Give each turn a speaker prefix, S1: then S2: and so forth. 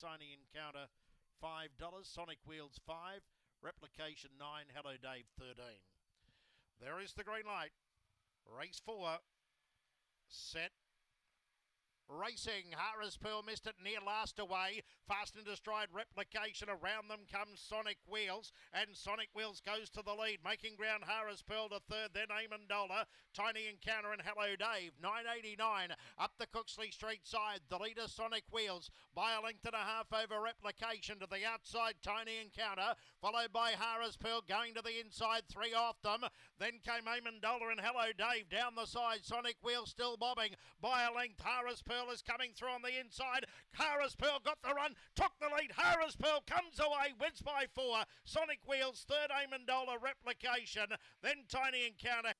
S1: Tiny Encounter $5. Sonic Wheels 5 Replication 9 Hello Dave 13 There is the green light. Race 4. Set Racing, Harris Pearl missed it near last away. Fast into stride replication. Around them comes Sonic Wheels, and Sonic Wheels goes to the lead, making ground Harris Pearl to third, then Amendola. Tiny Encounter and Hello Dave, 989 up the Cooksley Street side. The leader Sonic Wheels by a length and a half over replication to the outside. Tiny Encounter followed by Harris Pearl going to the inside, three off them. Then came Amendola and Hello Dave down the side. Sonic Wheels still bobbing by a length. Harrispool Pearl is coming through on the inside. Harris Pearl got the run, took the lead. Harris Pearl comes away, wins by four. Sonic Wheels, third Amendola replication, then Tiny Encounter.